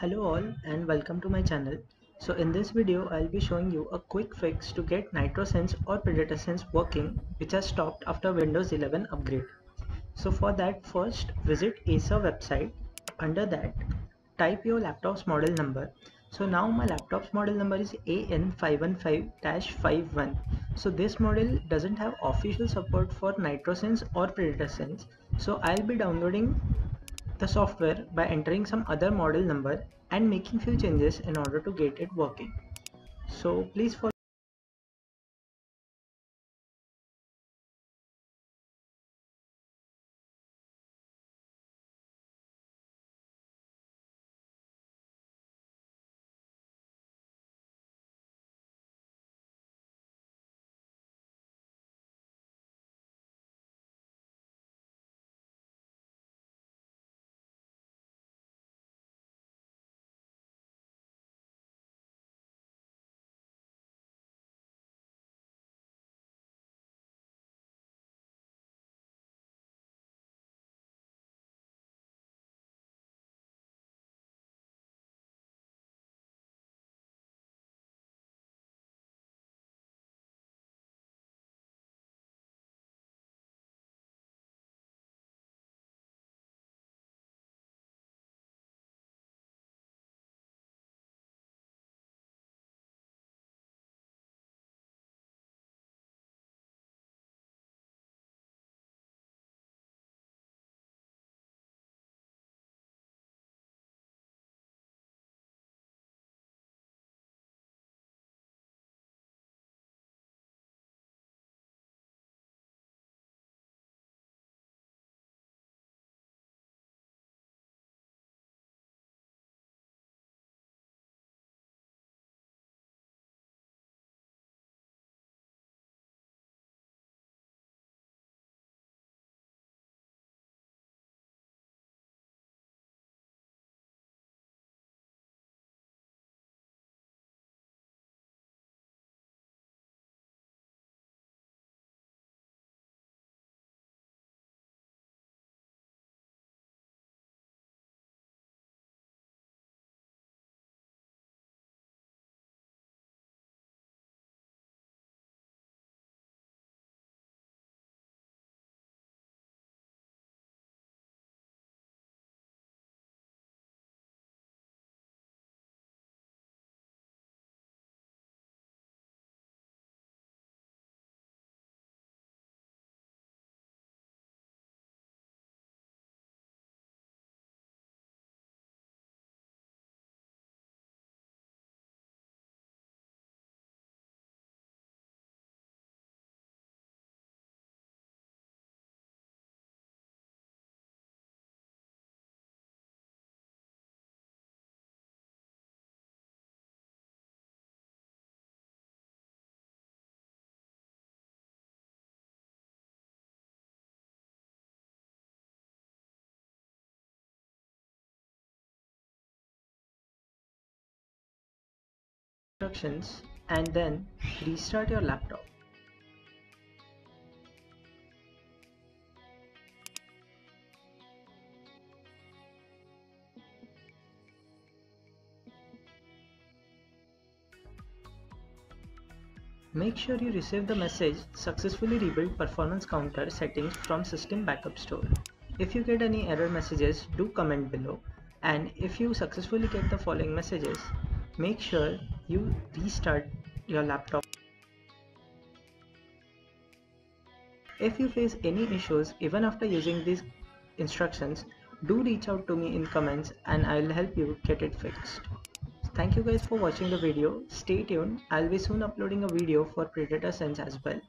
Hello all and welcome to my channel. So in this video I'll be showing you a quick fix to get NitroSense or PredatorSense working which has stopped after Windows 11 upgrade. So for that first visit Acer website. Under that type your laptop's model number. So now my laptop's model number is AN515-51. So this model doesn't have official support for NitroSense or PredatorSense. So I'll be downloading the software by entering some other model number and making few changes in order to get it working. So please follow instructions and then restart your laptop. Make sure you receive the message successfully rebuild performance counter settings from system backup store. If you get any error messages do comment below and if you successfully get the following messages make sure you restart your laptop. If you face any issues even after using these instructions, do reach out to me in comments and I'll help you get it fixed. Thank you guys for watching the video. Stay tuned. I'll be soon uploading a video for Predator Sense as well.